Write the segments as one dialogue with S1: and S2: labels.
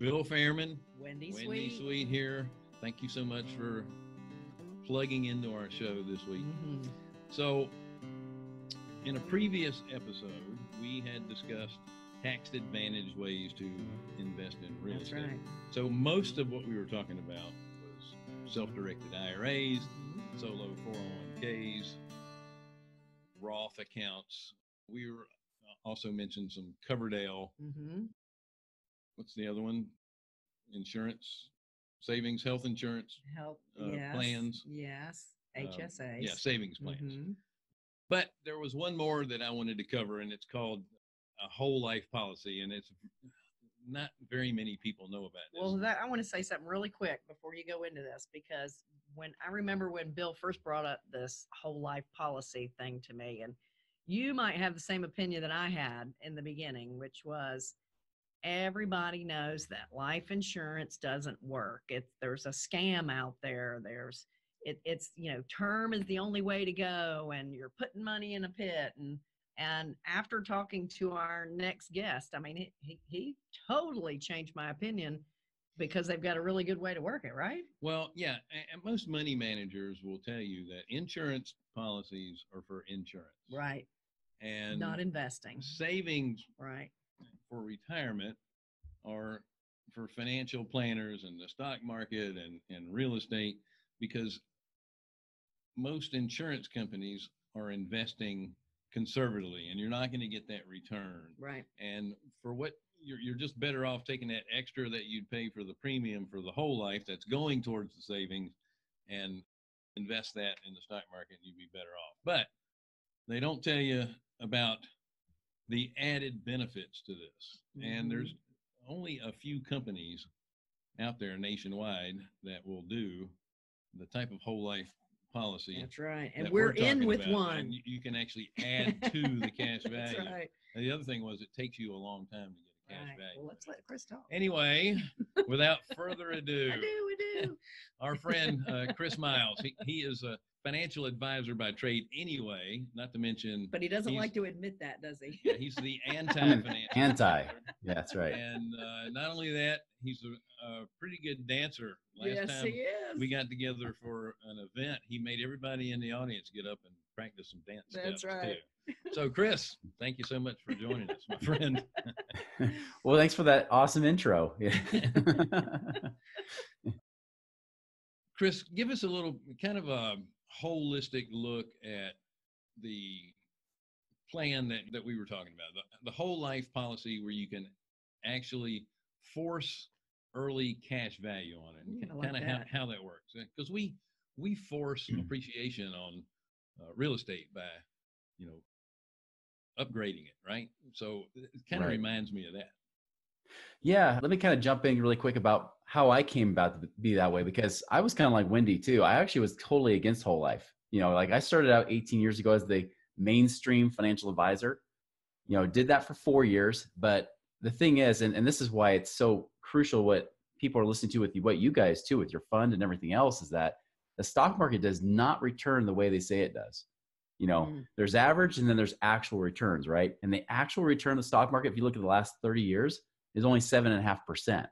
S1: Bill Fairman,
S2: Wendy,
S1: Wendy
S2: Sweet.
S1: Sweet here. Thank you so much for plugging into our show this week.
S2: Mhm.
S1: So, in a previous episode, we had discussed tax advantage ways to invest in real
S2: That's
S1: estate.
S2: right.
S1: So, most of what we were talking about was self directed IRAs,
S2: Mhm.
S1: solo 401ks, Roth accounts. We were uh, also mentioned some Coverdell.
S2: Mhm.
S1: What's the other one? Insurance, savings, health insurance,
S2: Health.
S1: uh,
S2: yes.
S1: plans.
S2: Yes.
S1: HSA.
S2: HSAs.
S1: yeah, savings plans.
S2: Mhm.
S1: But there was one more that I wanted to cover, and it's called a whole life policy, and it's not very many people know about this.
S2: Well, that, I want to say something really quick before you go into this because when I remember when Bill first brought up this whole life policy thing to me, and you might have the same opinion that I had in the beginning, which was everybody knows that life insurance doesn't work. It there's a scam out there. There's it, it's you know term is the only way to go, and you're putting money in a pit and and after talking to our next guest, I mean, he, he, he totally changed my opinion because they've got a really good way to work it, right?
S1: well, yeah, and most money managers will tell you that insurance policies are for insurance,
S2: Right.
S1: and
S2: Not investing.
S1: savings
S2: Right.
S1: For retirement are for financial planners and the stock market and, and real estate because most insurance companies are investing conservatively and you're not going to get that return.
S2: Right.
S1: And for what you're, you're just better off taking that extra that you'd pay for the premium for the whole life that's going towards the savings and invest that in the stock market and you'd be better off. But they don't tell you about the added benefits to this. And there's only a few companies out there nationwide that will do the type of whole life policy.
S2: That's right. And
S1: that
S2: we're, in with
S1: about.
S2: one.
S1: And you, can actually add to the cash value.
S2: That's right.
S1: And the other thing was it takes you a long time to get a cash
S2: right.
S1: value.
S2: Well, let's let Chris talk.
S1: Anyway, without further ado,
S2: I do, we do.
S1: our friend uh, Chris Miles, he, he is a financial advisor by trade anyway, not to mention
S2: But he doesn't like to admit that, does he?
S1: yeah, he's the anti-financial
S3: anti. Yeah, that's right.
S1: And uh, not only that, he's a, a pretty good dancer. Last
S2: yes,
S1: time
S2: he is.
S1: we got together for an event, he made everybody in the audience get up and practice some dance
S2: That's
S1: steps
S2: right.
S1: too. So, Chris, thank you so much for joining us, my friend.
S3: well, thanks for that awesome intro. Yeah.
S1: Chris, give us a little kind of a holistic look at the plan that, that we were talking about, the, the whole life policy where you can actually force early cash value on it and kind of how,
S2: that.
S1: how that works. Because we, we force
S3: Mm.
S1: appreciation on uh, real estate by, you know, upgrading it, right? So it kind of
S3: Right.
S1: reminds me of that.
S3: Yeah, let me kind of jump in really quick about how I came about to be that way because I was kind of like Wendy too. I actually was totally against whole life. You know, like I started out 18 years ago as the mainstream financial advisor. You know, did that for four years. But the thing is, and, and this is why it's so crucial what people are listening to with you, what you guys too, with your fund and everything else, is that the stock market does not return the way they say it does. You know,
S2: Mm.
S3: there's average and then there's actual returns, right? And the actual return of the stock market, if you look at the last 30 years, is only seven and a half percent.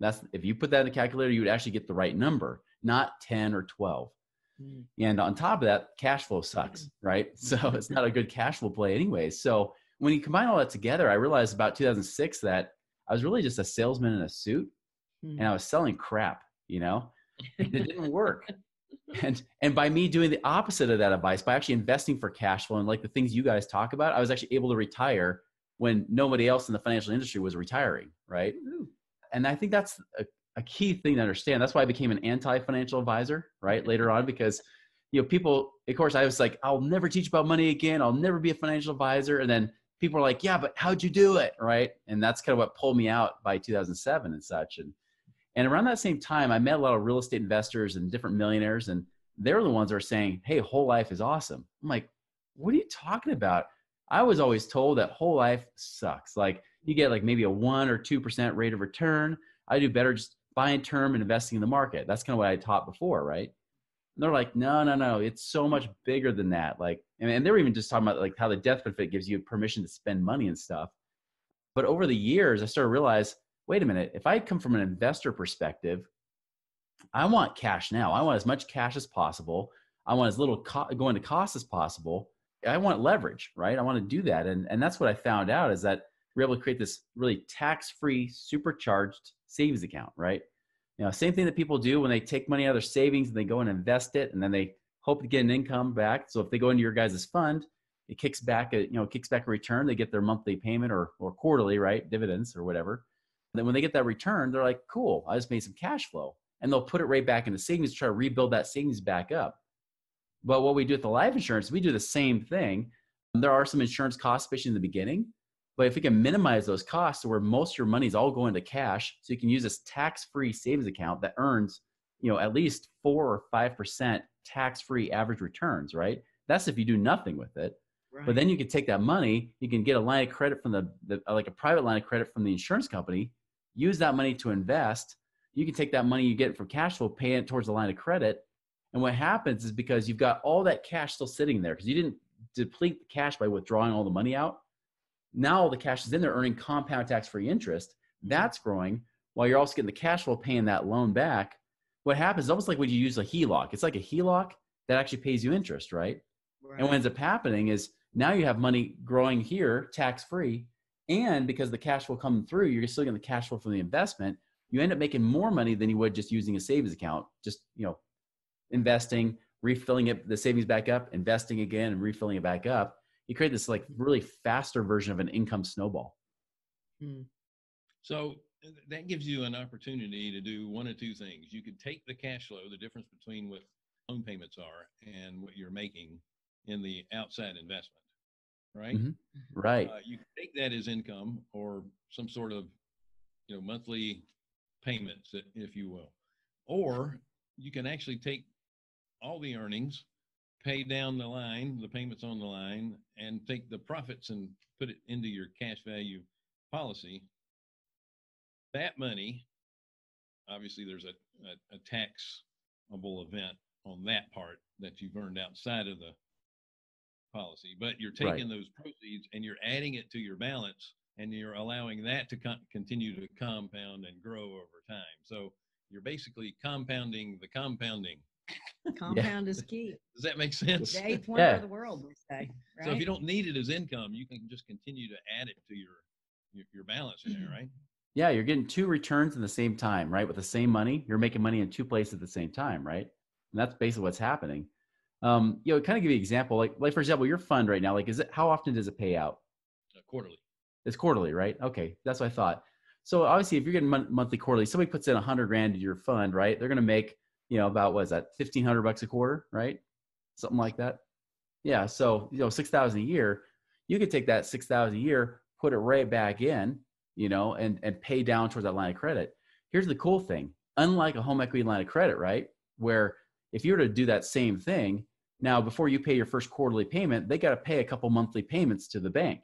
S3: That's if you put that in the calculator, you would actually get the right number, not 10 or 12.
S2: Mm.
S3: And on top of that, cash flow sucks, right? So it's not a good cash flow play, anyways. So when you combine all that together, I realized about 2006 that I was really just a salesman in a suit
S2: Hmm.
S3: and I was selling crap, you know, and it didn't work. And and by me doing the opposite of that advice, by actually investing for cash flow and like the things you guys talk about, I was actually able to retire when nobody else in the financial industry was retiring, right?
S2: Ooh.
S3: And I think that's a, a key thing to understand. That's why I became an anti-financial advisor, right? Later on, because you know, people, of course, I was like, I'll never teach about money again. I'll never be a financial advisor. And then people are like, yeah, but how'd you do it? Right. And that's kind of what pulled me out by 2007 and such. And, and around that same time, I met a lot of real estate investors and different millionaires, and they're the ones that are saying, hey, whole life is awesome. I'm like, what are you talking about? I was always told that whole life sucks. Like you get like maybe a one or 2% rate of return. I do better just buying term and investing in the market. That's kind of what I taught before, right? And they're like, no, no, no, it's so much bigger than that. Like, and, and they were even just talking about like how the death benefit gives you permission to spend money and stuff. But over the years, I started to realize wait a minute, if I come from an investor perspective, I want cash now. I want as much cash as possible. I want as little co- going to cost as possible. I want leverage, right? I want to do that. And, and that's what I found out is that we're able to create this really tax-free supercharged savings account, right? You know, same thing that people do when they take money out of their savings and they go and invest it and then they hope to get an income back. So if they go into your guys' fund, it kicks back a, you know, kicks back a return. They get their monthly payment or, or quarterly, right? Dividends or whatever. And then when they get that return, they're like, cool, I just made some cash flow. And they'll put it right back into savings to try to rebuild that savings back up. But what we do with the life insurance, we do the same thing. There are some insurance costs, especially in the beginning. But if we can minimize those costs to where most of your money is all going to cash, so you can use this tax-free savings account that earns, you know, at least four or five percent tax-free average returns, right? That's if you do nothing with it.
S2: Right.
S3: But then you can take that money, you can get a line of credit from the, the uh, like a private line of credit from the insurance company, use that money to invest. You can take that money you get from cash flow, pay it towards the line of credit. And what happens is because you've got all that cash still sitting there because you didn't deplete the cash by withdrawing all the money out. Now all the cash is in there earning compound tax free interest. Mm-hmm. That's growing while you're also getting the cash flow paying that loan back. What happens is almost like when you use a HELOC. It's like a HELOC that actually pays you interest, right?
S2: right.
S3: And what ends up happening is now you have money growing here tax free. And because the cash flow coming through, you're still getting the cash flow from the investment. You end up making more money than you would just using a savings account, just, you know, investing, refilling it, the savings back up, investing again, and refilling it back up. You create this like really faster version of an income snowball.
S2: Hmm.
S1: So that gives you an opportunity to do one of two things. You could take the cash flow, the difference between what home payments are and what you're making in the outside investment, right?
S3: Mhm. Right.
S1: Uh, you can take that as income or some sort of, you know, monthly payments, if you will, or you can actually take all the earnings, pay down the line, the payments on the line, and take the profits and put it into your cash value policy. That money, obviously, there's a, a, a taxable event on that part that you've earned outside of the policy, but you're
S3: Right.
S1: taking those proceeds and you're adding it to your balance and you're allowing that to con- continue to compound and grow over time. So you're basically compounding the compounding.
S2: Compound is key.
S1: Does that make sense?
S2: The eighth wonder
S3: Yeah.
S2: of the world, we say. Right?
S1: So if you don't need it as income, you can just continue to add it to your your, your balance in there, right?
S3: Yeah, you're getting two returns in the same time, right? With the same money, you're making money in two places at the same time, right? And that's basically what's happening. Um, you know, kind of give you an example, like like for example, your fund right now, like is it how often does it pay out?
S1: Uh, quarterly.
S3: It's quarterly, right? Okay, that's what I thought. So obviously, if you're getting mon- monthly, quarterly, somebody puts in a hundred grand into your fund, right? They're going to make, you know, about what is that, fifteen hundred bucks a quarter, right? Something like that. Yeah. So you know, six thousand a year. You could take that six thousand a year, put it right back in, you know, and and pay down towards that line of credit. Here's the cool thing: unlike a home equity line of credit, right, where if you were to do that same thing, now before you pay your first quarterly payment, they got to pay a couple monthly payments to the bank.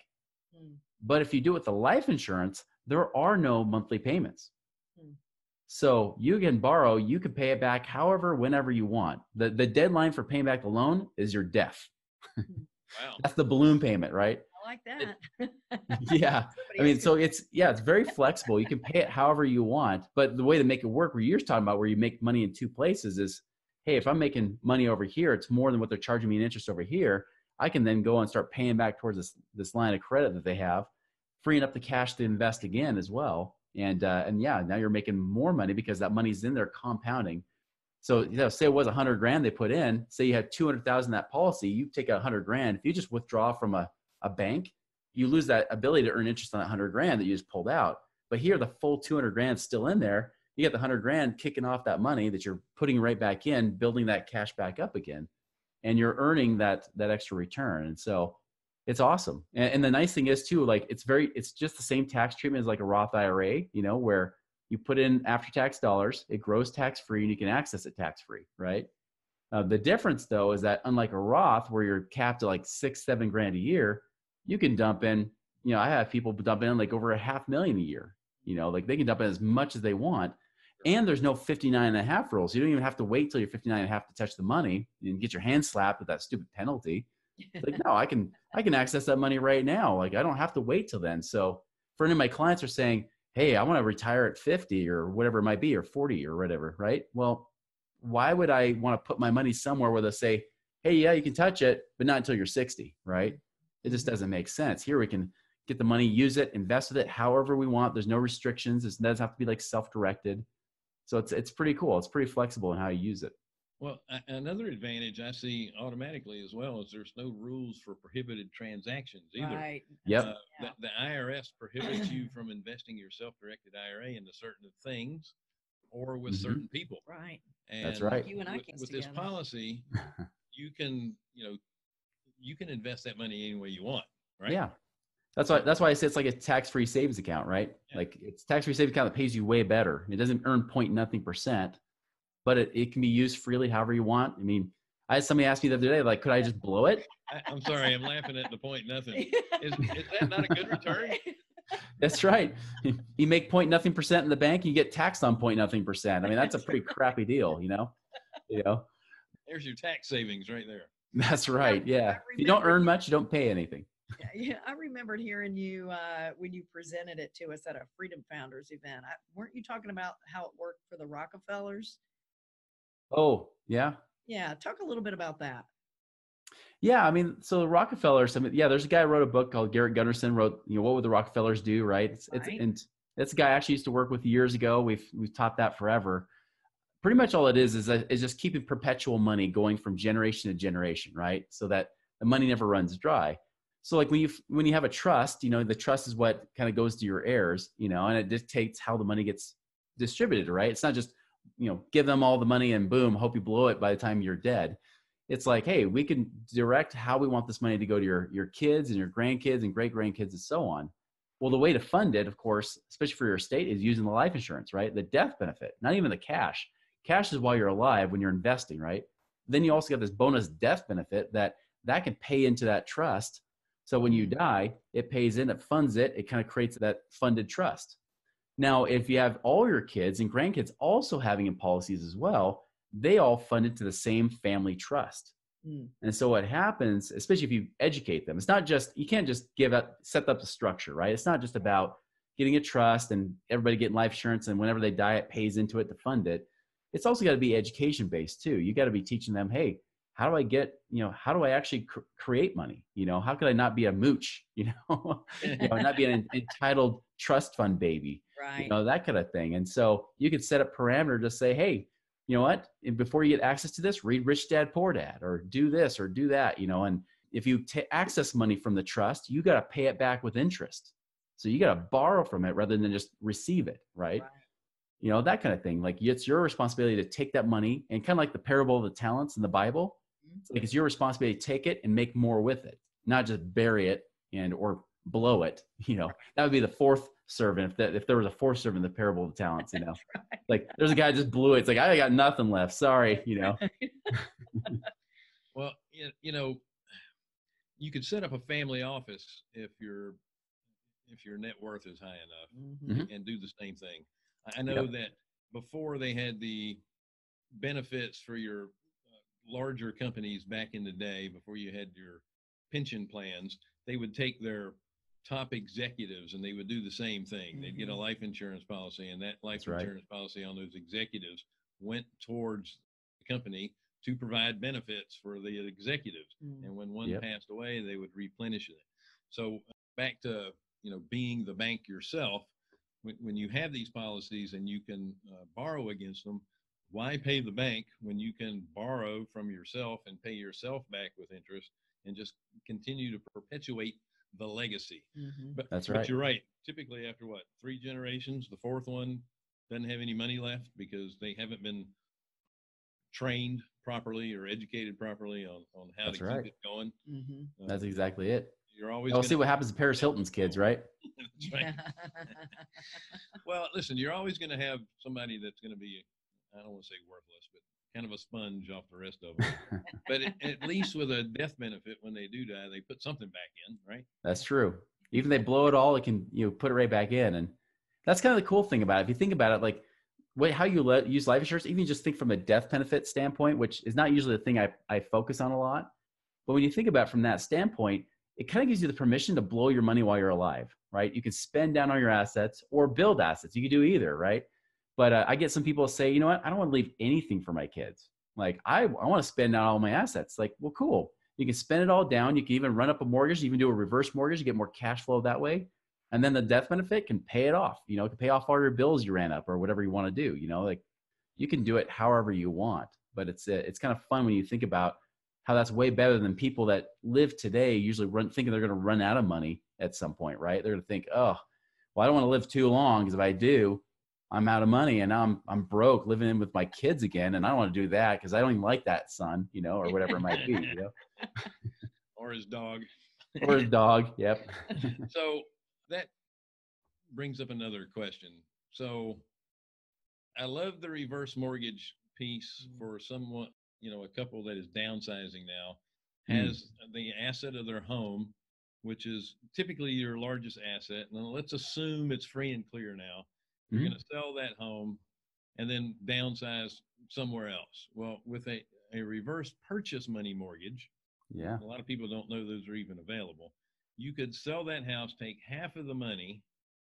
S2: Hmm.
S3: But if you do it with the life insurance, there are no monthly payments.
S2: Hmm.
S3: So you can borrow, you can pay it back however, whenever you want. The, the deadline for paying back the loan is your death. Hmm.
S1: Wow.
S3: That's the balloon payment, right?
S2: I like that.
S3: yeah. I mean, so it's, yeah, it's very flexible. You can pay it however you want. But the way to make it work, where you're talking about where you make money in two places is, hey, if I'm making money over here, it's more than what they're charging me in interest over here. I can then go and start paying back towards this, this line of credit that they have, freeing up the cash to invest again as well. And, uh, and yeah, now you're making more money because that money's in there compounding. So, you know, say it was hundred grand they put in, say you had 200,000 that policy, you take a hundred grand. If you just withdraw from a, a bank, you lose that ability to earn interest on that hundred grand that you just pulled out. But here, the full 200 grand is still in there. You get the hundred grand kicking off that money that you're putting right back in, building that cash back up again, and you're earning that that extra return. And so, it's awesome. And, and the nice thing is too, like it's very, it's just the same tax treatment as like a Roth IRA, you know, where you put in after tax dollars, it grows tax free, and you can access it tax free, right? Uh, the difference though is that unlike a Roth where you're capped at like six, seven grand a year, you can dump in, you know, I have people dump in like over a half million a year, you know, like they can dump in as much as they want. And there's no 59 and a half rules. You don't even have to wait till you're 59 and a half to touch the money and get your hand slapped with that stupid penalty. It's like, no, I can, I can access that money right now. Like I don't have to wait till then. So for any of my clients are saying, hey, I want to retire at 50 or whatever it might be, or 40 or whatever, right? Well, why would I want to put my money somewhere where they say, hey, yeah, you can touch it, but not until you're 60, right? It just mm-hmm. doesn't make sense. Here we can get the money, use it, invest with it however we want. There's no restrictions. It doesn't have to be like self-directed. So it's it's pretty cool. It's pretty flexible in how you use it.
S1: Well, another advantage I see automatically as well is there's no rules for prohibited transactions either.
S2: Right.
S3: Yep.
S1: Uh,
S2: Yeah.
S1: the, the IRS prohibits you from investing your self-directed IRA into certain things or with
S3: Mhm.
S1: certain people.
S2: Right.
S1: And
S3: That's right.
S2: You and I
S1: with,
S2: can
S1: with this policy, you can, you know, you can invest that money any way you want, right?
S3: Yeah. That's why that's why I say it's like a tax-free savings account, right?
S1: Yeah.
S3: Like it's a tax-free savings account that pays you way better. It doesn't earn point nothing percent, but it, it can be used freely however you want. I mean, I had somebody ask me the other day, like, could I just blow it?
S1: I, I'm sorry, I'm laughing at the point nothing. Is, is that not a good return?
S3: That's right. You make point nothing percent in the bank, you get taxed on point nothing percent. I mean, that's a pretty crappy deal, you know? You know?
S1: There's your tax savings right there.
S3: That's right. Yeah. If you don't earn much, you don't pay anything.
S2: Yeah, yeah, I remembered hearing you uh, when you presented it to us at a Freedom Founders event. I, weren't you talking about how it worked for the Rockefellers?
S3: Oh, yeah.
S2: Yeah, talk a little bit about that.
S3: Yeah, I mean, so the Rockefellers. I mean, yeah, there's a guy who wrote a book called Garrett Gunderson. Wrote, you know, what would the Rockefellers do, right? It's, it's
S2: Right.
S3: and that's a guy I actually used to work with years ago. We've we've taught that forever. Pretty much all it is is just keeping perpetual money going from generation to generation, right? So that the money never runs dry. So like when you when you have a trust, you know, the trust is what kind of goes to your heirs, you know, and it dictates how the money gets distributed, right? It's not just you know give them all the money and boom, hope you blow it by the time you're dead. It's like hey we can direct how we want this money to go to your your kids and your grandkids and great grandkids and so on. Well the way to fund it of course especially for your estate is using the life insurance right? The death benefit not even the cash. Cash is while you're alive when you're investing right? Then you also get this bonus death benefit that that can pay into that trust. So when you mm-hmm. die it pays in it funds it it kind of creates that funded trust now if you have all your kids and grandkids also having in policies as well they all fund into the same family trust.
S2: Mm.
S3: And so what happens, especially if you educate them, it's not just you can't just give up set up the structure, right? It's not just about getting a trust and everybody getting life insurance and whenever they die it pays into it to fund it. It's also got to be education based too. You got to be teaching them, hey, how do I get, you know, how do I actually cr- create money? You know, how could I not be a mooch, you know, you know, not be an entitled trust fund baby
S2: Right.
S3: you know that kind of thing. And so you could set up parameter to say hey you know what? And before you get access to this read rich dad poor dad or do this or do that you know? And if you ta access money from the trust you got to pay it back with interest. So you got to borrow from it rather than just receive it right?
S2: Right.
S3: you know that kind of thing. Like it's your responsibility to take that money and kind of like the parable of the talents in the bible.
S2: Mhm.
S3: like it's your responsibility to take it and make more with it not just bury it and or blow it you know? That would be the fourth servant if that if there was a fourth servant in the parable of the talents you know? like there's a guy just blew it. It's like i got nothing left. Sorry you know?
S1: Well, you, you know, you could set up a family office if your if your net worth is high enough
S2: Mhm.
S3: Mhm.
S1: and do the same thing. I I know that before they had the benefits for your uh, larger companies back in the day, before you had your pension plans, they would take their top executives and they would do the same thing. They'd get a
S2: Mhm.
S1: life insurance policy, and that life
S3: That's right.
S1: insurance policy on those executives went towards the company to provide benefits for the executives
S2: Mm.
S1: and when one
S3: Yep.
S1: passed away they would replenish it so back to you know being the bank yourself when, when you have these policies and you can uh, borrow against them why pay the bank when you can borrow from yourself and pay yourself back with interest and just continue to perpetuate the legacy
S2: Mhm.
S1: but,
S3: That's right.
S1: but you're right typically after what three generations the fourth one doesn't have any money left because they haven't been trained properly or educated properly on, on how
S3: That's
S1: to
S3: right.
S1: keep it going
S2: Mhm.
S1: Uh,
S3: that's exactly it
S1: you're always
S3: i'll see what happens to paris hilton's kids right
S1: right. well listen you're always going to have somebody that's going to be i don't want to say worthless but kind of a sponge off the rest of them but at, at least with a death benefit when they do die they put something back in right
S3: That's true. Even if they blow it all, it can you know put it right back in, and that's kind of the cool thing about it. If you think about it, like what, how you let, use life insurance, even just think from a death benefit standpoint, which is not usually the thing I, I focus on a lot. But when you think about it from that standpoint, it kind of gives you the permission to blow your money while you're alive. right? You can spend down on your assets or build assets. You can do either, right? But uh, I get some people say, you know what? I don't want to leave anything for my kids. Like I, I want to spend down all my assets. Like, well, cool. You can spend it all down. You can even run up a mortgage. You can do a reverse mortgage. You get more cash flow that way. And then the death benefit can pay it off. You know, it can pay off all your bills you ran up or whatever you want to do. You know, like you can do it however you want. But it's uh, it's kind of fun when you think about how that's way better than people that live today usually run thinking they're going to run out of money at some point, right? They're going to think, oh, well, I don't want to live too long because if I do, I'm out of money and now I'm I'm broke living in with my kids again, and I don't want to do that because I don't even like that son, you know, or whatever it might be, you know,
S1: or his dog.
S3: or his dog. Yep.
S1: so that brings up another question. So I love the reverse mortgage piece
S2: Mm.
S1: for someone, you know, a couple that is downsizing now
S3: Mm.
S1: has the asset of their home, which is typically your largest asset. And let's assume it's free and clear now. You're
S3: Mhm.
S1: going to sell that home and then downsize somewhere else. Well, with a, a reverse purchase money mortgage,
S3: Yeah.
S1: a lot of people don't know those are even available. You could sell that house, take half of the money,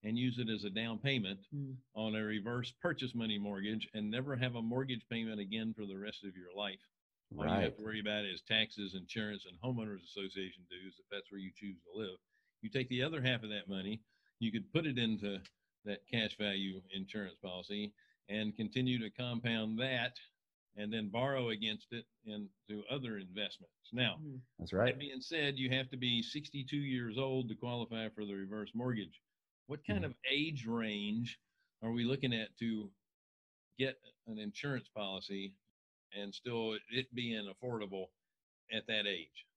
S1: and use it as a down payment
S2: Mm.
S1: on a reverse purchase money mortgage and never have a mortgage payment again for the rest of your life. All you
S3: Right.
S1: have to worry about is taxes, insurance, and homeowners association dues if that's where you choose to live. You take the other half of that money, you could put it into that cash value insurance policy and continue to compound that and then borrow against it into other investments. Now,
S2: Mm.
S3: That's right.
S1: that being said, you have to be 62 years old to qualify for the reverse mortgage. What kind
S3: Mhm.
S1: of age range are we looking at to get an insurance policy and still it being affordable at that age?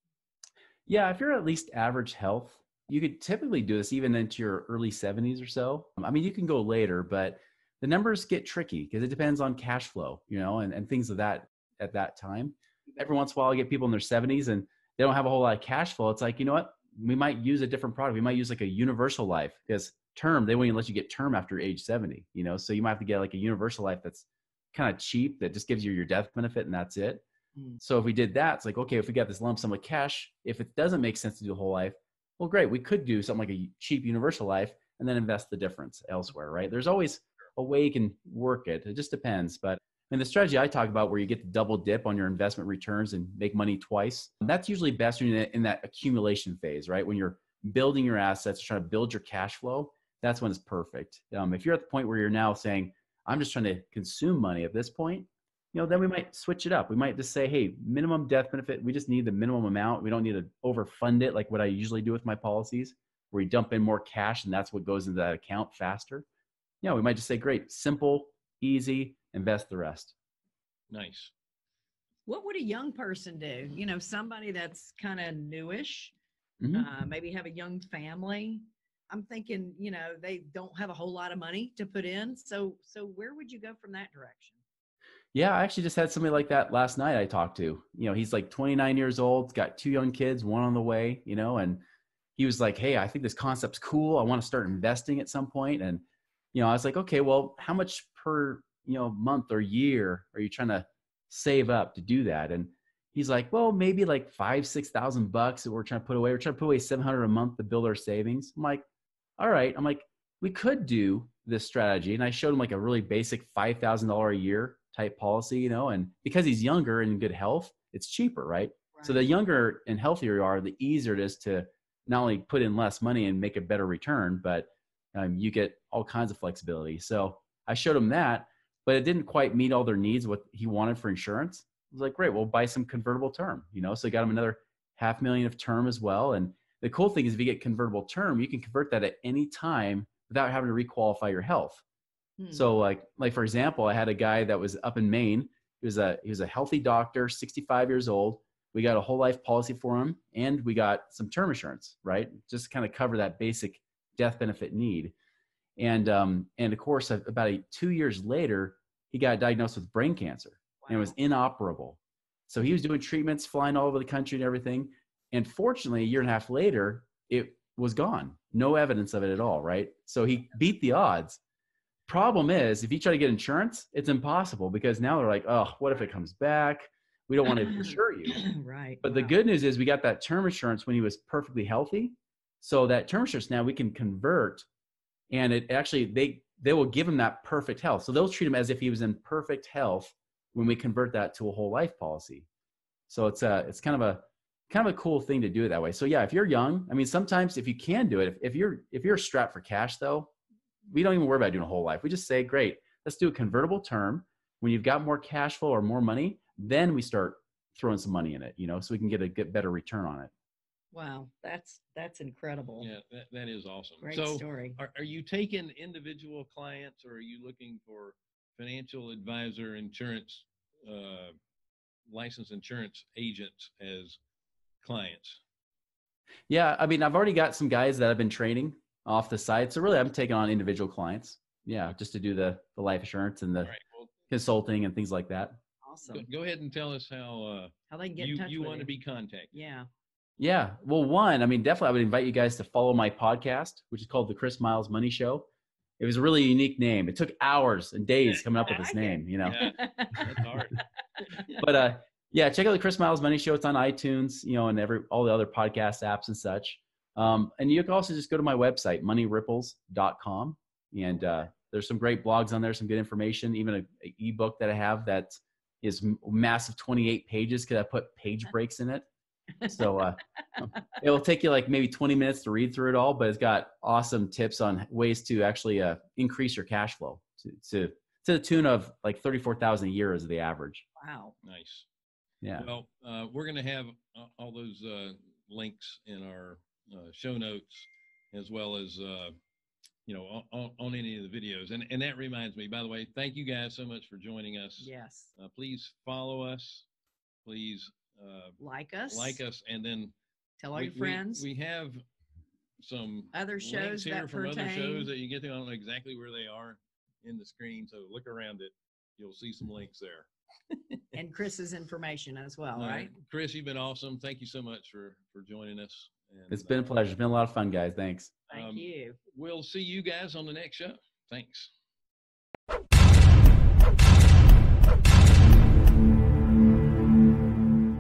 S3: Yeah, if you're at least average health, you could typically do this even into your early 70s or so. I mean, you can go later, but the numbers get tricky because it depends on cash flow, you know, and, and things of that at that time. Every once in a while, I get people in their 70s and they don't have a whole lot of cash flow. It's like, you know what? We might use a different product. We might use like a universal life because term, they won't even let you get term after age 70, you know, so you might have to get like a universal life that's kind of cheap that just gives you your death benefit and that's it.
S2: Mm.
S3: So if we did that, it's like, okay, if we got this lump sum of cash, if it doesn't make sense to do a whole life, well, great. We could do something like a cheap universal life and then invest the difference elsewhere, right? There's always a way you can work it. It just depends. But mean, the strategy I talk about where you get to double dip on your investment returns and make money twice, that's usually best when you're in that accumulation phase, right? When you're building your assets, trying to build your cash flow, that's when it's perfect. Um, if you're at the point where you're now saying, I'm just trying to consume money at this point, you know, then we might switch it up. We might just say, hey, minimum death benefit, we just need the minimum amount. We don't need to overfund it like what I usually do with my policies, where you dump in more cash and that's what goes into that account faster. Yeah, we might just say, great, simple, easy, invest the rest.
S1: Nice.
S2: What would a young person do? You know, somebody that's kind of newish,
S3: Mhm.
S2: uh, maybe have a young family. I'm thinking, you know, they don't have a whole lot of money to put in. So, so where would you go from that direction?
S3: Yeah, I actually just had somebody like that last night I talked to. You know, he's like 29 years old, got two young kids, one on the way, you know, and he was like, Hey, I think this concept's cool. I want to start investing at some point. And, you know, I was like, okay, well, how much per, you know, month or year are you trying to save up to do that? And he's like, well, maybe like five, six thousand bucks that we're trying to put away. We're trying to put away 700 a month to build our savings. I'm like, all right. I'm like, we could do this strategy. And I showed him like a really basic $5,000 a year type policy, you know, and because he's younger and in good health, it's cheaper, right? So the younger and healthier you are, the easier it is to not only put in less money and make a better return, but um, you get all kinds of flexibility. So I showed him that, but it didn't quite meet all their needs, what he wanted for insurance. I was like, great, we'll buy some convertible term, you know? So I got him another half million of term as well. And the cool thing is if you get convertible term, you can convert that at any time without having to requalify your health.
S2: Hmm.
S3: So like like for example, I had a guy that was up in Maine. He was a he was a healthy doctor, 65 years old. We got a whole life policy for him and we got some term insurance, right? Just kind of cover that basic death benefit need. And um and of course about a, 2 years later, he got diagnosed with brain cancer and it was inoperable. So he was doing treatments, flying all over the country and everything. And fortunately, a year and a half later, it was gone. No evidence of it at all, right? So he beat the odds. Problem is, if you try to get insurance, it's impossible because now they're like, oh, what if it comes back? We don't want to insure you.
S2: right.
S3: But the good news is we got that term insurance when he was perfectly healthy. So that term insurance now we can convert, and it actually they they will give him that perfect health. So they'll treat him as if he was in perfect health when we convert that to a whole life policy. So it's a it's kind of a kind of a cool thing to do it that way. So yeah, if you're young, I mean, sometimes if you can do it, if, if you're if you're strapped for cash though, we don't even worry about doing a whole life. We just say, great, let's do a convertible term. When you've got more cash flow or more money, then we start throwing some money in it, you know, so we can get a get better return on it.
S2: Wow, that's that's incredible.
S1: Yeah, that, that is awesome.
S2: Great
S1: so
S2: story.
S1: are, are you taking individual clients or are you looking for financial advisor insurance uh, licensed insurance agents as clients
S3: Yeah, I mean, I've already got some guys that I've been training off the site. So really, I'm taking on individual clients. Yeah, just to do the the life insurance and the
S1: all right well
S3: consulting and things like that.
S2: Awesome.
S1: go, go ahead and tell us how uh,
S2: How they can get in
S1: you,
S2: touch
S1: you
S2: with
S1: want to be contacted
S2: Yeah.
S3: Yeah. Well, one, I mean, definitely, I would invite you guys to follow my podcast, which is called the Chris Miles Money Show. It was a really unique name. It took hours and days coming up with this name, you know.
S1: Yeah, that's hard
S3: But uh, yeah, check out the Chris Miles Money Show. It's on iTunes, you know, and every all the other podcast apps and such. Um, and you can also just go to my website, moneyripples.com, and uh, there's some great blogs on there, some good information, even a, a ebook that I have that is massive 28 pages because I put page breaks in it. So uh, it will take you like maybe 20 minutes to read through it all, but it's got awesome tips on ways to actually uh, increase your cash flow to, to to the tune of like 34,000 a year is the average.
S2: wow.
S1: nice
S3: Yeah.
S1: Well, uh, we're going to have uh, all those uh, links in our show notes, as well as uh, you know on, on, any of the videos. And and that reminds me, by the way, thank you guys so much for joining us.
S2: Yes.
S1: Uh, please follow us. Please uh,
S2: Like us.
S1: like us, and then
S2: Tell all
S1: we-
S2: your friends.
S1: We, have some
S2: Other shows
S1: here
S2: that
S1: from other shows that you get to. I don't know exactly where they are in the screen, so look around it. You'll see some links there.
S2: and Chris's information as well,
S1: Uh,
S2: right?
S1: Chris, you've been awesome. Thank you so much for for joining us. And,
S3: It's been a
S1: uh,
S3: pleasure. It's been a lot of fun, guys. Thanks.
S2: Thank
S1: um,
S2: you.
S1: We'll see you guys on the next show. Thanks.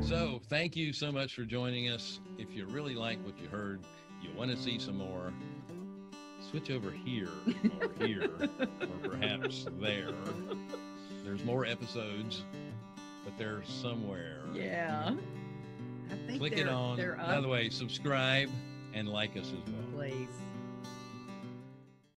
S1: So, thank you so much for joining us. If you really like what you heard, you want to see some more, switch over here or here or perhaps there. There's more episodes, but they're somewhere.
S2: Yeah. I think
S1: Click it on. By the way, subscribe and like us as well.
S2: Please.